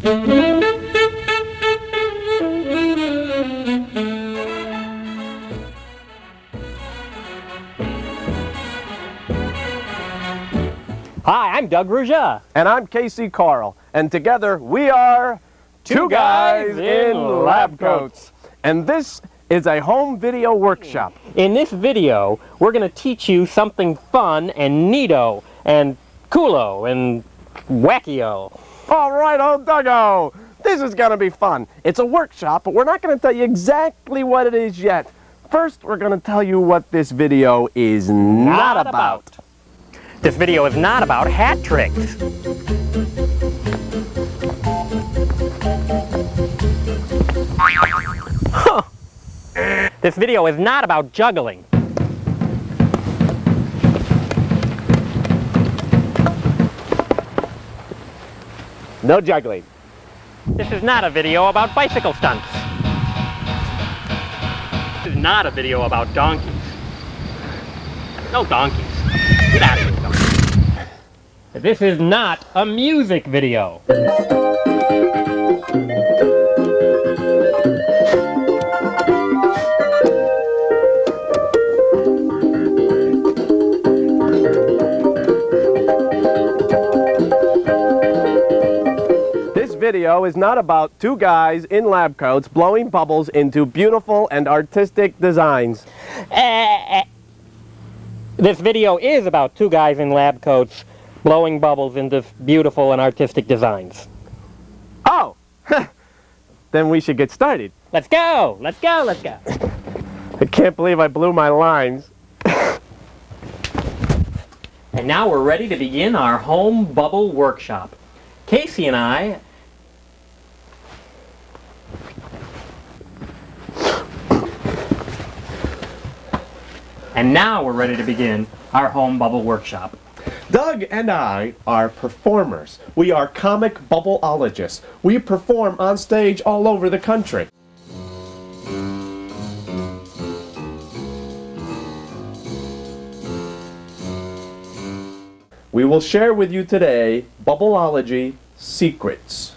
Hi, I'm Doug Rougeux. And I'm Casey Carle. And together we are Two Guys in Lab Coats. And this is a home video workshop. In this video, we're going to teach you something fun and neato and coolo and wackio. All right, old Duggo. This is going to be fun. It's a workshop, but we're not going to tell you exactly what it is yet. First, we're going to tell you what this video is not, about. This video is not about hat tricks. Huh. This video is not about juggling. No juggling. This is not a video about bicycle stunts. This is not a video about donkeys. No donkeys. Get out of here, donkey. This is not a music video. Video is not about two guys in lab coats blowing bubbles into beautiful and artistic designs. Eh, This video is about two guys in lab coats blowing bubbles into beautiful and artistic designs. Oh! then we should get started. Let's go! Let's go! Let's go! I can't believe I blew my lines. And now we're ready to begin our home bubble workshop. Casey and I And now we're ready to begin our home bubble workshop. Doug and I are performers. We are comic bubbleologists. We perform on stage all over the country. We will share with you today Bubbleology Secrets.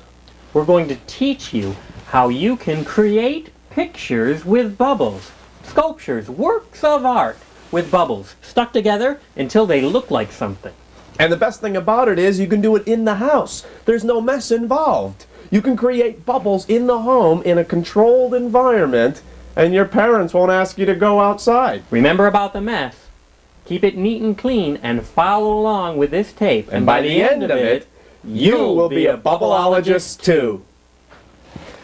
We're going to teach you how you can create pictures with bubbles. Sculptures, works of art with bubbles stuck together until they look like something. And the best thing about it is you can do it in the house. There's no mess involved. You can create bubbles in the home in a controlled environment, and your parents won't ask you to go outside. Remember about the mess. Keep it neat and clean and follow along with this tape. And by the end of it, you will be a bubbleologist too.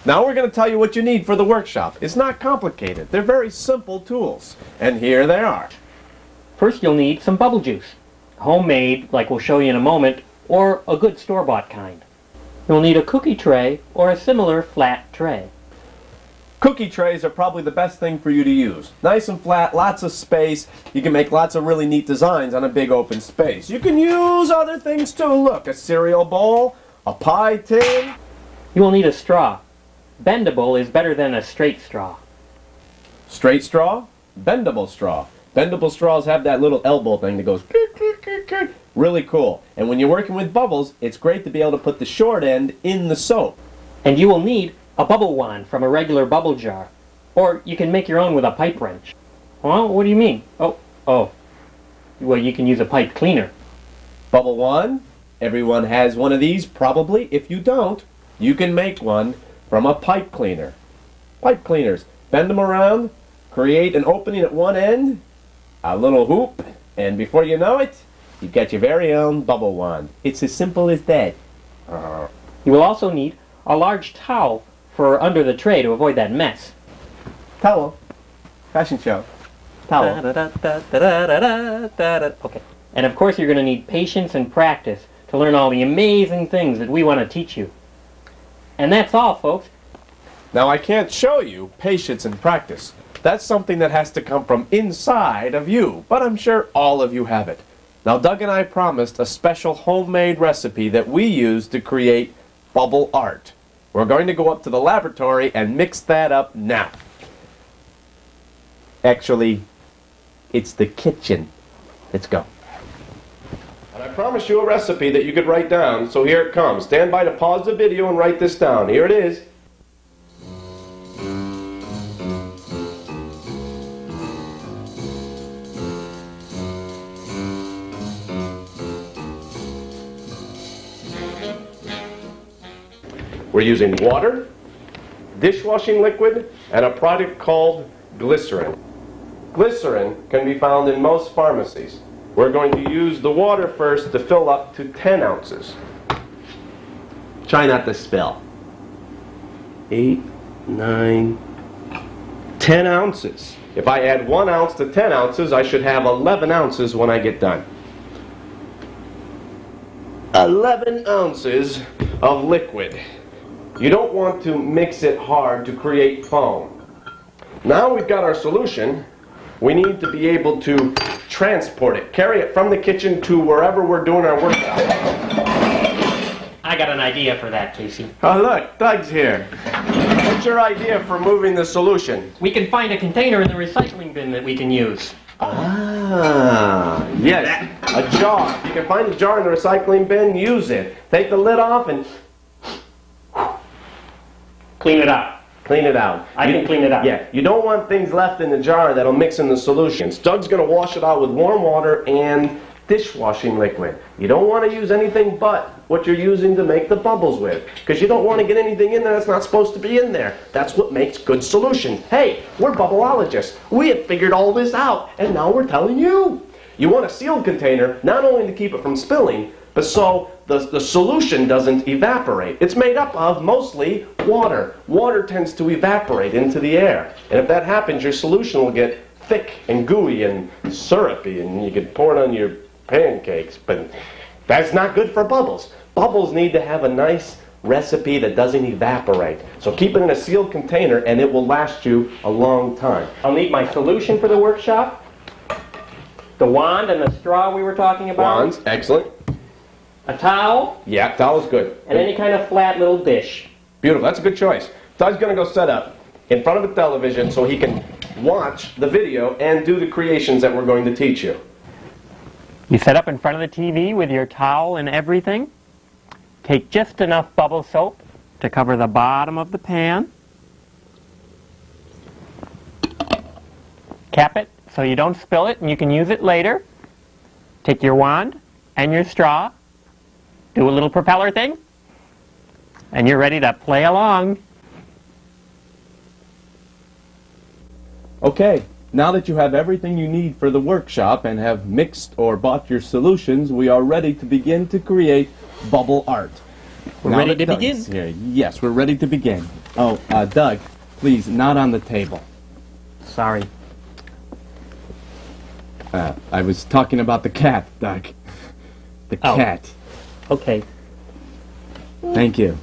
Now we're going to tell you what you need for the workshop. It's not complicated. They're very simple tools. And here they are. First, you'll need some bubble juice. Homemade, like we'll show you in a moment, or a good store-bought kind. You'll need a cookie tray or a similar flat tray. Cookie trays are probably the best thing for you to use. Nice and flat, lots of space. You can make lots of really neat designs on a big open space. You can use other things too. Look, a cereal bowl, a pie tin. You will need a straw. Bendable is better than a straight straw. Straight straw, bendable straw. Bendable straws have that little elbow thing that goes really cool. And when you're working with bubbles, it's great to be able to put the short end in the soap. And you will need a bubble wand from a regular bubble jar. Or you can make your own with a pipe wrench. Well, what do you mean? Oh, oh. Well, you can use a pipe cleaner. Bubble wand? everyone has one of these probably. If you don't, you can make one from a pipe cleaner. Pipe cleaners, bend them around, create an opening at one end, a little hoop, and before you know it, you've got your very own bubble wand. It's as simple as that. Uh-huh. You will also need a large towel for under the tray to avoid that mess. Towel. Fashion show. Towel. Okay. And of course you're going to need patience and practice to learn all the amazing things that we want to teach you. And that's all, folks. Now I can't show you patience in practice. That's something that has to come from inside of you, but I'm sure all of you have it. Now Doug and I promised a special homemade recipe that we use to create bubble art. We're going to go up to the laboratory and mix that up now. Actually, it's the kitchen. Let's go. And I promised you a recipe that you could write down, so here it comes. Stand by to pause the video and write this down. Here it is. We're using water, dishwashing liquid, and a product called glycerin. Glycerin can be found in most pharmacies. We're going to use the water first to fill up to 10 ounces. Try not to spill. 8, 9, 10 ounces. If I add 1 ounce to 10 ounces, I should have 11 ounces when I get done. 11 ounces of liquid. You don't want to mix it hard to create foam. Now we've got our solution, we need to be able to transport it, carry it from the kitchen to wherever we're doing our work. I got an idea for that, Casey. Oh look, Doug's here. What's your idea for moving the solution? We can find a container in the recycling bin that we can use. Ah, yes, a jar. You can find a jar in the recycling bin, use it. Take the lid off and Clean it up. Clean it out. I You- can clean it out. Yeah, you don't want things left in the jar that'll mix in the solutions. Doug's going to wash it out with warm water and dishwashing liquid. You don't want to use anything but what you're using to make the bubbles with, because you don't want to get anything in there that's not supposed to be in there. That's what makes good solutions. Hey, we're bubbleologists. We have figured all this out, and now we're telling you. You want a sealed container, not only to keep it from spilling, but so the, the solution doesn't evaporate. It's made up of mostly water. Water tends to evaporate into the air. And if that happens, your solution will get thick and gooey and syrupy, and you can pour it on your pancakes. But that's not good for bubbles. Bubbles need to have a nice recipe that doesn't evaporate. So keep it in a sealed container, and it will last you a long time. I'll need my solution for the workshop, the wand and the straw we were talking about, Wands, excellent. A towel, Yeah, towel's good. and any kind of flat little dish. Beautiful. That's a good choice. Doug's going to go set up in front of the television so he can watch the video and do the creations that we're going to teach you. You set up in front of the TV with your towel and everything. Take just enough bubble soap to cover the bottom of the pan. Cap it so you don't spill it and you can use it later. Take your wand and your straw. Do a little propeller thing. And you're ready to play along. Okay, now that you have everything you need for the workshop and have mixed or bought your solutions, we are ready to begin to create bubble art. We're Now ready to Doug begin. here- Yes, we're ready to begin. Oh, uh, Doug, please, not on the table. Sorry. Uh, I was talking about the cat, Doug. The Oh. cat. Okay. Thank you.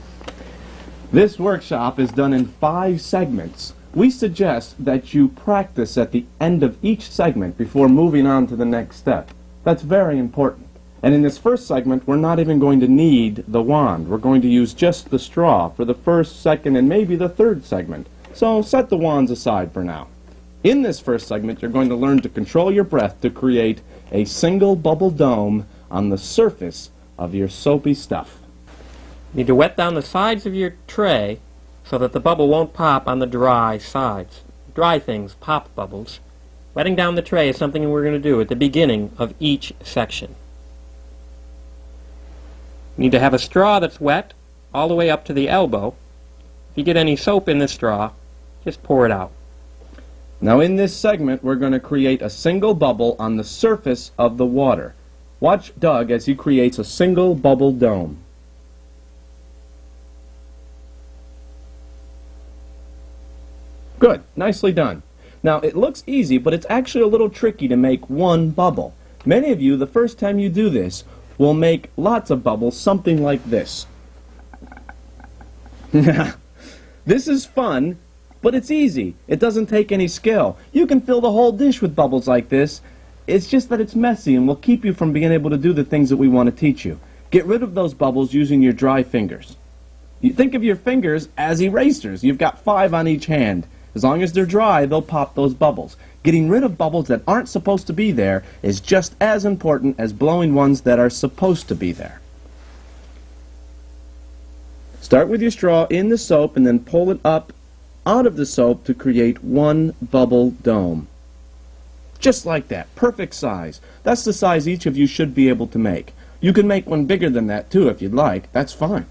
This workshop is done in five segments. We suggest that you practice at the end of each segment before moving on to the next step. That's very important. And in this first segment, we're not even going to need the wand. We're going to use just the straw for the first, second, and maybe the third segment. So set the wands aside for now. In this first segment, you're going to learn to control your breath to create a single bubble dome on the surface of your soapy stuff. Need to wet down the sides of your tray so that the bubble won't pop on the dry sides. Dry things pop bubbles. Wetting down the tray is something we're going to do at the beginning of each section. You Need to have a straw that's wet all the way up to the elbow. If you get any soap in the straw, just pour it out. Now in this segment, we're going to create a single bubble on the surface of the water. Watch Doug as he creates a single bubble dome. Good, nicely done. Now it looks easy, but it's actually a little tricky to make one bubble. Many of you, the first time you do this, will make lots of bubbles, something like this. this is fun, but it's easy. It doesn't take any skill. You can fill the whole dish with bubbles like this. It's just that it's messy and will keep you from being able to do the things that we want to teach you. Get rid of those bubbles using your dry fingers. You think of your fingers as erasers. You've got five on each hand. As long as they're dry, they'll pop those bubbles. Getting rid of bubbles that aren't supposed to be there is just as important as blowing ones that are supposed to be there. Start with your straw in the soap and then pull it up out of the soap to create one bubble dome. Just like that, perfect size. That's the size each of you should be able to make. You can make one bigger than that too if you'd like. That's fine.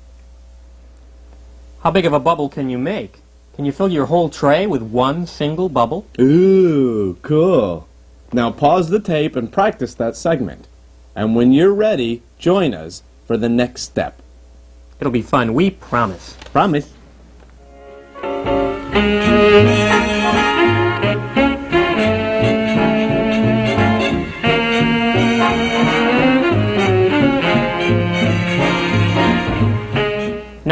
How big of a bubble can you make? Can you fill your whole tray with one single bubble? Ooh, cool. Now pause the tape and practice that segment. And when you're ready, join us for the next step. It'll be fun, we promise. Promise.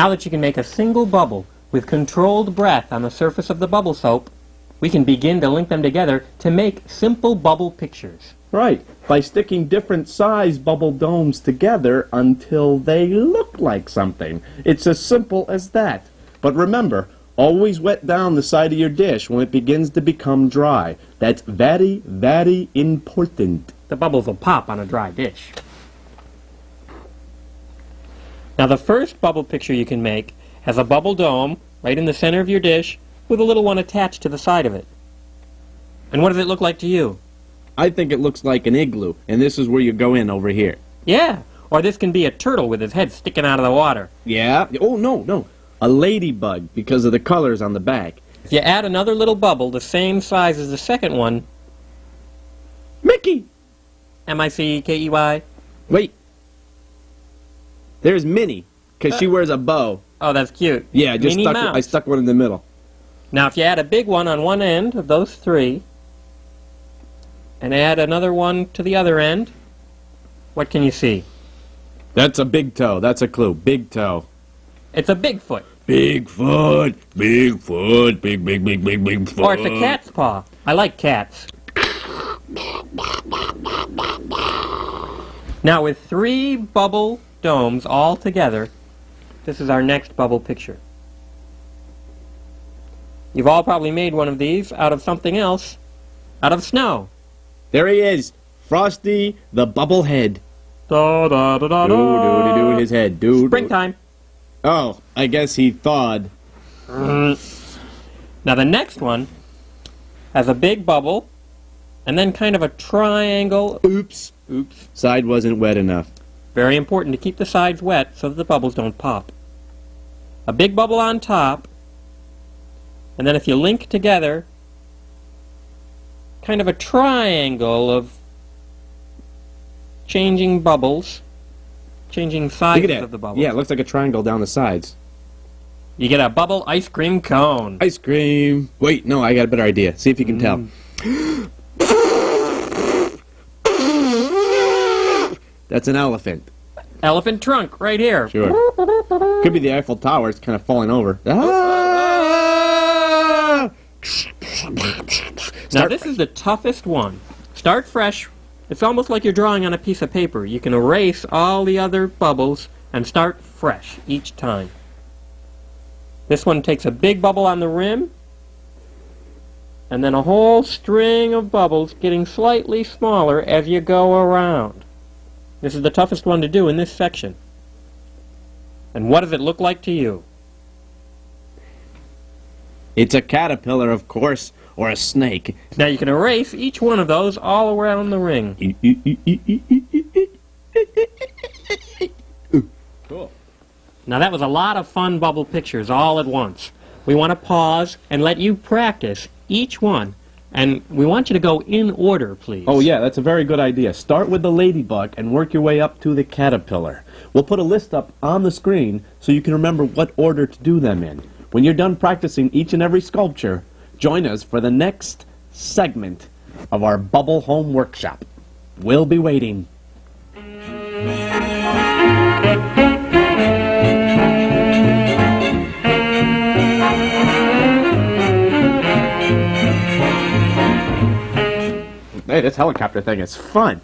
Now that you can make a single bubble with controlled breath on the surface of the bubble soap, we can begin to link them together to make simple bubble pictures. Right, by sticking different size bubble domes together until they look like something. It's as simple as that. But remember, always wet down the side of your dish when it begins to become dry. That's very, very important. The bubbles will pop on a dry dish. Now the first bubble picture you can make has a bubble dome right in the center of your dish with a little one attached to the side of it. And what does it look like to you? I think it looks like an igloo, and this is where you go in over here. Yeah, or this can be a turtle with his head sticking out of the water. Yeah? Oh, no, no. A ladybug because of the colors on the back. If you add another little bubble the same size as the second one, Mickey! M-I-C-K-E-Y, Wait. There's Minnie, because she wears a bow. oh, that's cute. Yeah, I just Minnie stuck, Mouse. I stuck one in the middle. Now, if you add a big one on one end of those three, and add another one to the other end, what can you see? That's a big toe. That's a clue. Big toe. It's a Bigfoot, Bigfoot, Bigfoot, big, foot, Big big, big, big, big foot. or it's a cat's paw. I like cats. Now, with three bubble domes all together, this is our next bubble picture. You've all probably made one of these out of something else, out of snow. There he is. Frosty the Bubblehead. Da, da, da, da, Doo, doo, doo, doo, his head. Doo, doo. Springtime. Oh, I guess he thawed. Mm. Now the next one has a big bubble and then kind of a triangle. Oops. Oops. Side wasn't wet enough. Very important to keep the sides wet so that the bubbles don't pop. A big bubble on top, and then if you link together, kind of a triangle of changing bubbles, changing at of the bubbles. Yeah, it looks like a triangle down the sides. You get a bubble ice cream cone. Ice cream. Wait, no, I got a better idea. See if you can tell. Mm. That's an elephant. Elephant trunk right here. Sure. Could be the Eiffel Tower. It's kind of falling over. Ah! Now this is the toughest one. Start fresh. It's almost like you're drawing on a piece of paper. You can erase all the other bubbles and start fresh each time. This one takes a big bubble on the rim and then a whole string of bubbles getting slightly smaller as you go around. This is the toughest one to do in this section. And what does it look like to you? It's a caterpillar, of course, or a snake. Now you can erase each one of those all around the ring. Cool. Now that was a lot of fun bubble pictures all at once. We want to pause and let you practice each one. And we want you to go in order, please. Oh, yeah, that's a very good idea. Start with the ladybug and work your way up to the caterpillar. We'll put a list up on the screen so you can remember what order to do them in. When you're done practicing each and every sculpture, join us for the next segment of our Bubble Home Workshop. We'll be waiting. Hey, this helicopter thing is fun.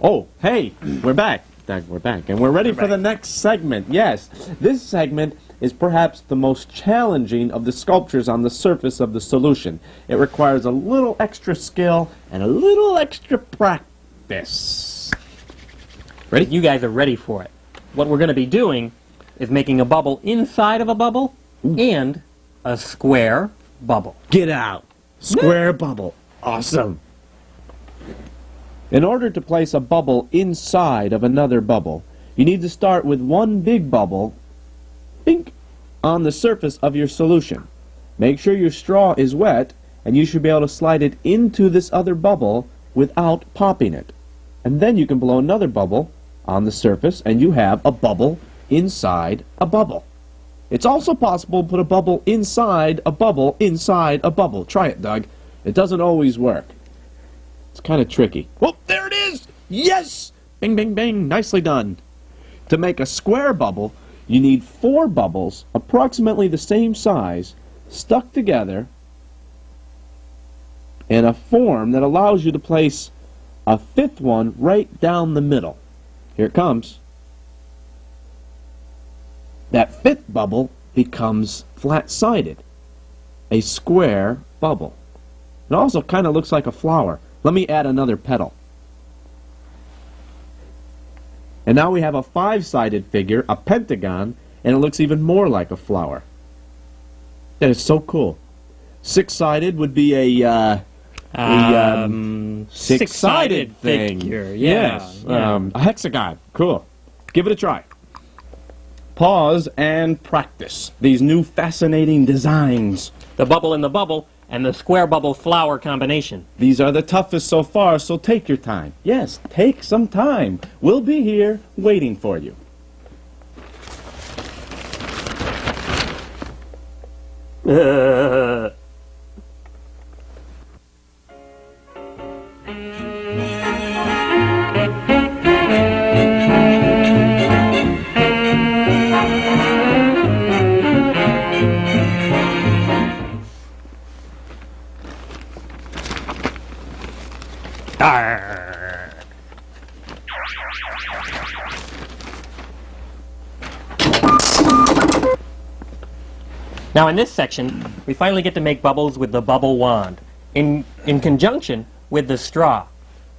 Oh, hey, we're back. We're back, and we're ready for the next segment. Yes, this segment is perhaps the most challenging of the sculptures on the surface of the solution. It requires a little extra skill and a little extra practice. Ready? You guys are ready for it. What we're going to be doing is making a bubble inside of a bubble and a square bubble. Get out. Square bubble. Awesome. In order to place a bubble inside of another bubble, you need to start with one big bubble bink, on the surface of your solution. Make sure your straw is wet, and you should be able to slide it into this other bubble without popping it. And then you can blow another bubble on the surface, and you have a bubble inside a bubble. It's also possible to put a bubble inside a bubble inside a bubble. Try it, Doug. It doesn't always work. Kind of tricky. Well, there it is! Yes! Bing, bing, bing. Nicely done. To make a square bubble, you need four bubbles approximately the same size stuck together in a form that allows you to place a fifth one right down the middle. Here it comes. That fifth bubble becomes flat-sided, a square bubble. It also kind of looks like a flower. Let me add another petal. And now we have a five-sided figure, a pentagon, and it looks even more like a flower. That is so cool. Six-sided would be a, uh, a, um, six-sided thing. figure. Yeah, yes, yeah. Um, a hexagon. Cool. Give it a try. Pause and practice these new fascinating designs. The bubble in the bubble and the square bubble flower combination. These are the toughest so far, so take your time. Yes, take some time. We'll be here waiting for you. Arr. Now in this section, we finally get to make bubbles with the bubble wand, in, in conjunction with the straw.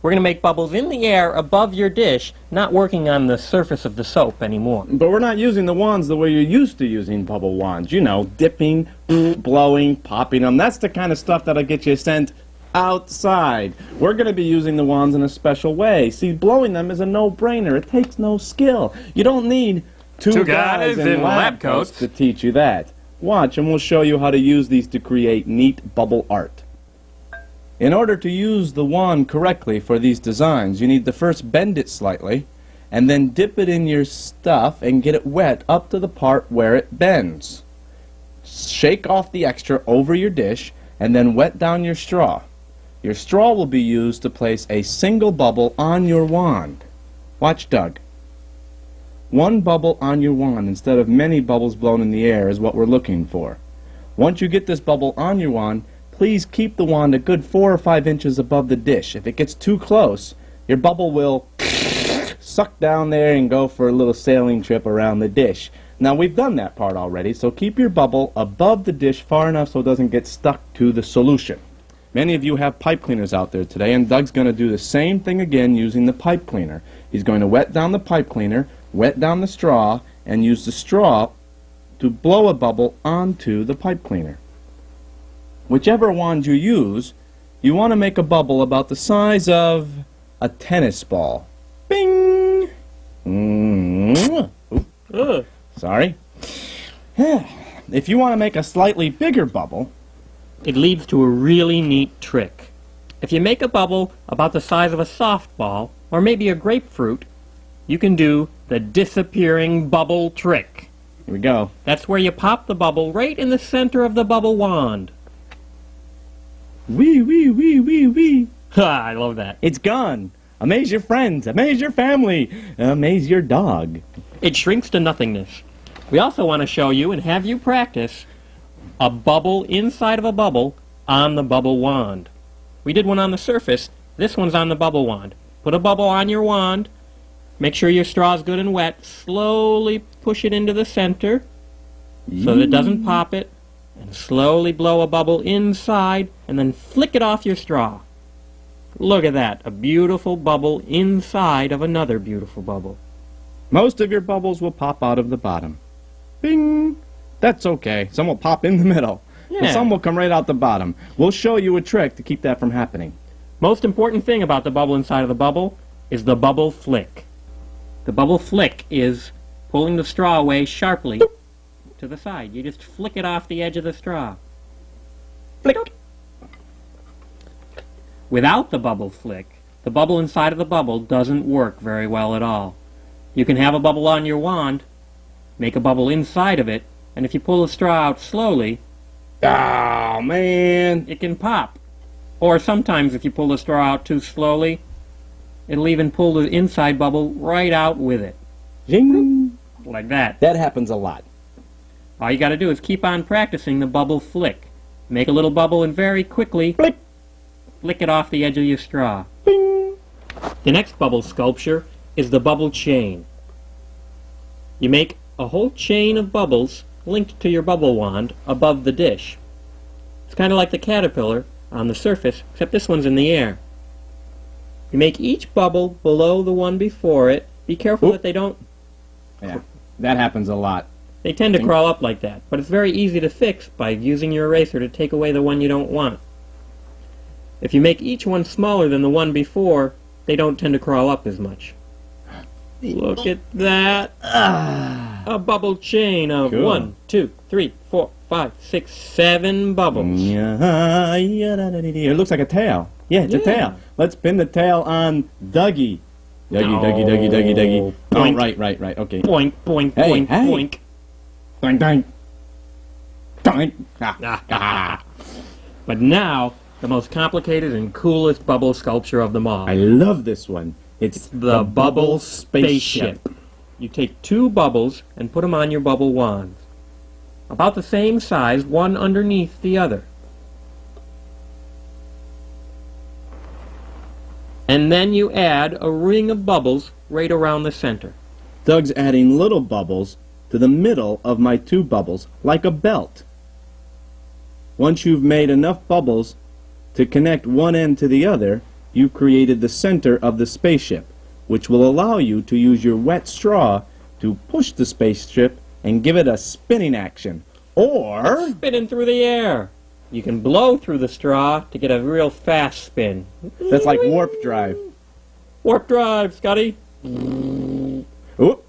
We're going to make bubbles in the air above your dish, not working on the surface of the soap anymore. But we're not using the wands the way you're used to using bubble wands. You know, dipping, blowing, popping them. That's the kind of stuff that'll get you sent outside. We're going to be using the wands in a special way. See, blowing them is a no-brainer. It takes no skill. You don't need two, Two guys in lab coats. to teach you that. Watch, and we'll show you how to use these to create neat bubble art. In order to use the wand correctly for these designs, you need to first bend it slightly, and then dip it in your stuff and get it wet up to the part where it bends. Shake off the extra over your dish, and then wet down your straw. Your straw will be used to place a single bubble on your wand. Watch Doug. One bubble on your wand instead of many bubbles blown in the air is what we're looking for. Once you get this bubble on your wand, please keep the wand a good four or five inches above the dish. If it gets too close, your bubble will suck down there and go for a little sailing trip around the dish. Now we've done that part already, so keep your bubble above the dish far enough so it doesn't get stuck to the solution. Many of you have pipe cleaners out there today, and Doug's going to do the same thing again using the pipe cleaner. He's going to wet down the pipe cleaner, wet down the straw, and use the straw to blow a bubble onto the pipe cleaner. Whichever wand you use, you want to make a bubble about the size of a tennis ball. Bing! Mm. Ugh. sorry. if you want to make a slightly bigger bubble, It leads to a really neat trick. If you make a bubble about the size of a softball, or maybe a grapefruit, you can do the disappearing bubble trick. here we go. That's where you pop the bubble right in the center of the bubble wand. Wee, wee, wee, wee, wee. Ha, I love that. It's gone. Amaze your friends. Amaze your family. Amaze your dog. It shrinks to nothingness. We also want to show you and have you practice a bubble inside of a bubble on the bubble wand. We did one on the surface. This one's on the bubble wand. Put a bubble on your wand. Make sure your straw is good and wet. Slowly push it into the center. so that it doesn't pop it, and slowly blow a bubble inside, and then flick it off your straw. Look at that, a beautiful bubble inside of another beautiful bubble. Most of your bubbles will pop out of the bottom. Bing! That's okay. Some will pop in the middle. And Yeah. some will come right out the bottom. We'll show you a trick to keep that from happening. Most important thing about the bubble inside of the bubble is the bubble flick. The bubble flick is pulling the straw away sharply to the side. You just flick it off the edge of the straw. Flick! Without the bubble flick, the bubble inside of the bubble doesn't work very well at all. You can have a bubble on your wand, make a bubble inside of it, and if you pull the straw out slowly, Oh, man. it can pop. Or sometimes if you pull the straw out too slowly, it'll even pull the inside bubble right out with it. Zing! Like that. That happens a lot. All you gotta do is keep on practicing the bubble flick. Make a little bubble and very quickly Flick! flick it off the edge of your straw. Bing! The next bubble sculpture is the bubble chain. You make a whole chain of bubbles linked to your bubble wand above the dish. It's kind of like the caterpillar on the surface, except this one's in the air. You make each bubble below the one before it. Be careful Oop. that they don't Yeah, that happens a lot. They tend to crawl up like that, but it's very easy to fix by using your eraser to take away the one you don't want. If you make each one smaller than the one before, they don't tend to crawl up as much. Look at that. A bubble chain of Cool. one, two, three, four, five, six, seven bubbles. Yeah. It looks like a tail. Yeah, it's a Yeah. tail. Let's pin the tail on Dougie. Dougie, Dougie, Dougie, Dougie, Dougie. No. Oh, right, right, right. Okay. Boink, boink, Hey, boink, hey. boink. Doink, doink. Doink. Ah. But now, the most complicated and coolest bubble sculpture of them all. I love this one. It's the, bubble spaceship. You take two bubbles and put them on your bubble wands. About the same size, one underneath the other. And then you add a ring of bubbles right around the center. Doug's adding little bubbles to the middle of my two bubbles, like a belt. Once you've made enough bubbles to connect one end to the other, you've created the center of the spaceship, which will allow you to use your wet straw to push the spaceship and give it a spinning action. Or, Spinning through the air. You can blow through the straw to get a real fast spin. that's like warp drive. Warp drive, Scotty. Oop.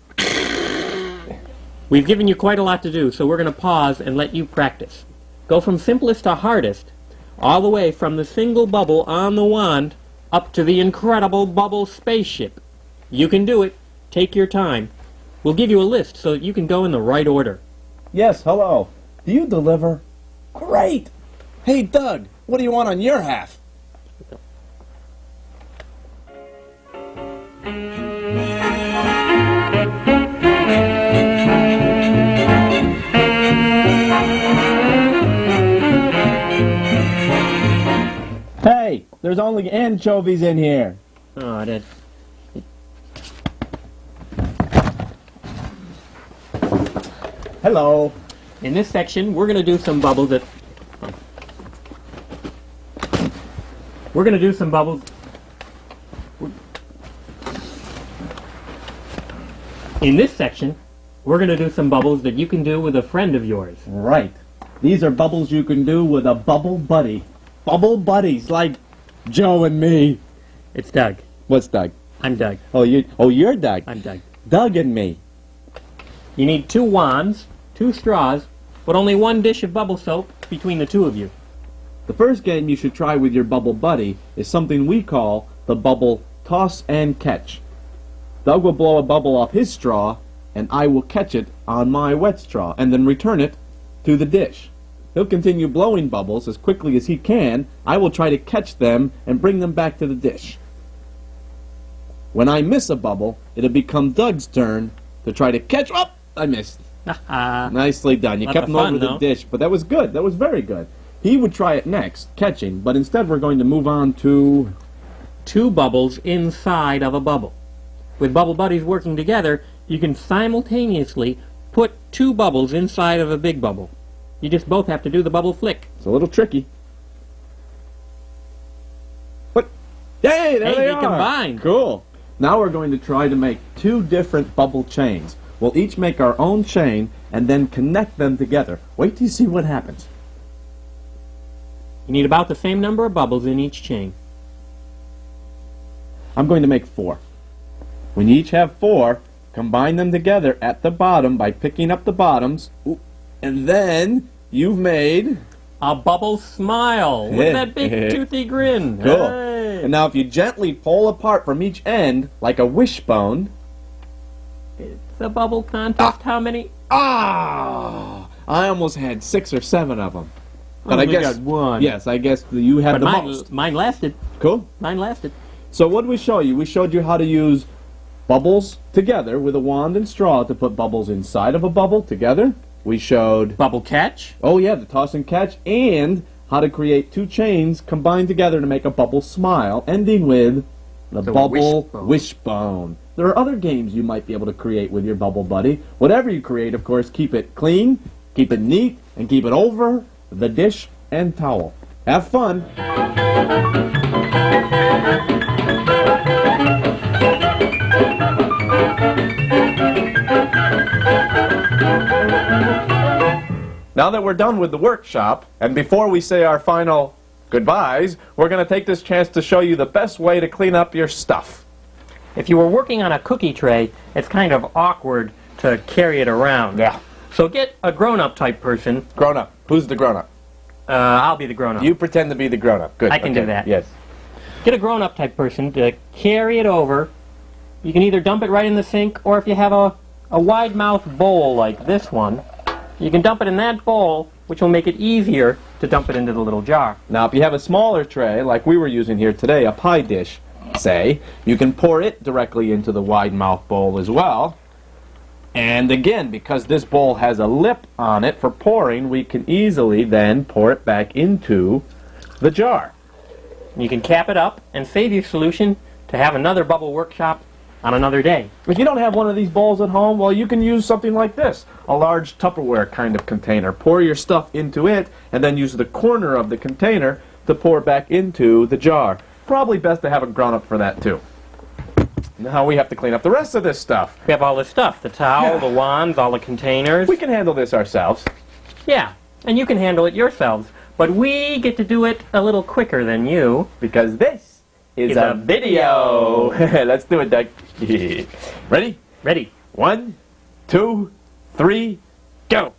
We've given you quite a lot to do, so we're going to pause and let you practice. Go from simplest to hardest, all the way from the single bubble on the wand up to the incredible bubble spaceship. You can do it. Take your time. We'll give you a list so that you can go in the right order. Yes, hello. Do you deliver? Great! Hey, Doug, what do you want on your half? Hey, there's only anchovies in here. Oh, that. Hello. In this section, we're going to do some bubbles that. We're going to do some bubbles. In this section, we're going to do some bubbles that you can do with a friend of yours. Right. These are bubbles you can do with a bubble buddy. Bubble buddies like Joe and me. It's Doug. What's Doug? I'm Doug. Oh, you. Oh, you're Doug. I'm Doug. Doug and me. You need two wands, two straws, but only one dish of bubble soap between the two of you. The first game you should try with your bubble buddy is something we call the bubble toss and catch. Doug will blow a bubble off his straw, and I will catch it on my wet straw, and then return it to the dish. He'll continue blowing bubbles as quickly as he can. I will try to catch them and bring them back to the dish. When I miss a bubble, it'll become Doug's turn to try to catch. Oh, I missed. Nicely done. You Lot kept him fun, over the dish, but that was good. That was very good. He would try it next, catching, but instead we're going to move on to. two bubbles inside of a bubble. With Bubble Buddies working together, you can simultaneously put two bubbles inside of a big bubble. You just both have to do the bubble flick. It's a little tricky. What? Yay, there Hey, they they are. combined. Cool. Now we're going to try to make two different bubble chains. We'll each make our own chain and then connect them together. Wait till you see what happens. You need about the same number of bubbles in each chain. I'm going to make four. When you each have four, combine them together at the bottom by picking up the bottoms, and then you've made A bubble smile with that big toothy grin. Cool. Hey. And now if you gently pull apart from each end like a wishbone, It's a bubble contest. How many? ah, I almost had six or seven of them. But I guess got one. Yes, I guess you had But the mine, most. mine lasted. Cool. Mine lasted. So what did we show you? We showed you how to use bubbles together with a wand and straw to put bubbles inside of a bubble together. We showed Bubble catch. Oh yeah, the toss and catch, and how to create two chains combined together to make a bubble smile, ending with the, The bubble wishbone. wishbone. There are other games you might be able to create with your bubble buddy. Whatever you create, of course, keep it clean, keep it neat, and keep it over the dish and towel. Have fun. Now that we're done with the workshop, and before we say our final goodbyes, we're going to take this chance to show you the best way to clean up your stuff. If you were working on a cookie tray, it's kind of awkward to carry it around. Yeah. So get a grown-up type person. Grown up. Who's the grown up? Uh, I'll be the grown-up. You pretend to be the grown up. Good. I can do that. Yes. Get a grown-up type person to carry it over. You can either dump it right in the sink, or if you have a, a wide mouth bowl like this one, you can dump it in that bowl, which will make it easier to dump it into the little jar. Now, if you have a smaller tray, like we were using here today, a pie dish, say, you can pour it directly into the wide mouth bowl as well. And again, because this bowl has a lip on it for pouring, we can easily then pour it back into the jar. You can cap it up and save your solution to have another bubble workshop on another day. If you don't have one of these bowls at home, well, you can use something like this a large Tupperware kind of container. Pour your stuff into it, and then use the corner of the container to pour back into the jar. Probably best to have a grown up for that, too. Now we have to clean up the rest of this stuff. We have all this stuff the towel, the wands, all the containers. We can handle this ourselves. Yeah, and you can handle it yourselves. But we get to do it a little quicker than you. Because this is Is a a video. Let's do it, Doug. Ready? Ready? One, two, three, go.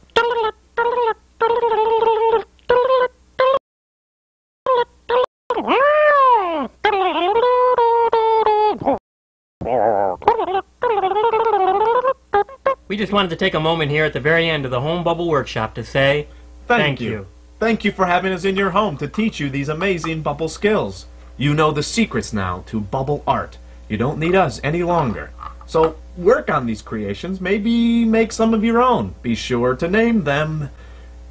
Just wanted to take a moment here at the very end of the Home Bubble Workshop to say Thank, you. Thank you for having us in your home to teach you these amazing bubble skills. You know the secrets now to bubble art. You don't need us any longer. So work on these creations, maybe make some of your own. Be sure to name them.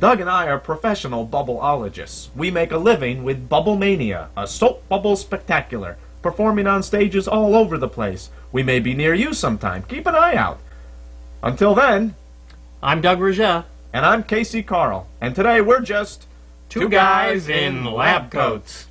Doug and I are professional bubbleologists. We make a living with Bubble Mania, a soap bubble spectacular, performing on stages all over the place. We may be near you sometime. Keep an eye out. Until then, I'm Doug Rougeux. and I'm Casey Carle, and today we're just Two guys in lab coats.